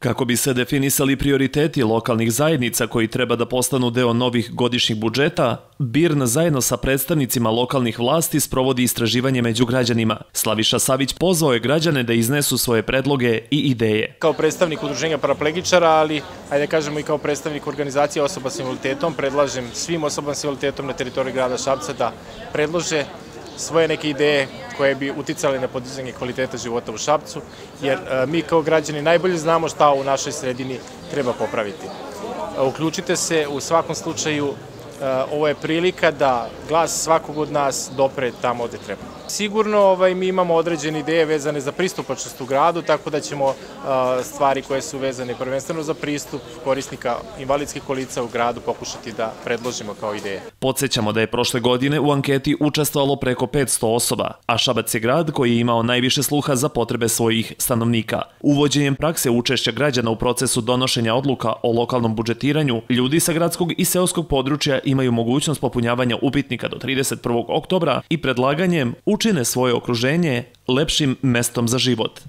Kako bi se definisali prioriteti lokalnih zajednica koji treba da postanu deo novih godišnjih budžeta, BIRN zajedno sa predstavnicima lokalnih vlasti sprovodi istraživanje među građanima. Slaviša Savić pozvao je građane da iznesu svoje predloge i ideje. Kao predstavnik udruženja paraplegičara, ali ajde da kažemo i kao predstavnik organizacije osoba sa invaliditetom, predlažem svim osobama sa invaliditetom na teritoriji grada Šapca da predlože svoje neke ideje koje bi uticale na podizanje kvaliteta života u Šapcu, jer e, mi kao građani najbolje znamo šta u našoj sredini treba popraviti. E, uključite se u svakom slučaju Eh, ovo je prilika da glas svakog od nas dopre tamo gde treba. Sigurno ovaj, mi imamo određene ideje vezane za pristupačnost u gradu, tako da ćemo stvari koje su vezane prvenstveno za pristup korisnika invalidskih kolica u gradu pokušati da predložimo kao ideje. Podsećamo da je prošle godine u anketi učestvovalo preko 500 osoba, a Šabac je grad koji je imao najviše sluha za potrebe svojih stanovnika. Uvođenjem prakse učešća građana u procesu donošenja odluka o lokalnom budžetiranju, ljudi sa gradskog i seoskog područja imaju mogućnost popunjavanja upitnika do 31. oktobra i predlaganjem učine svoje okruženje lepšim mestom za život.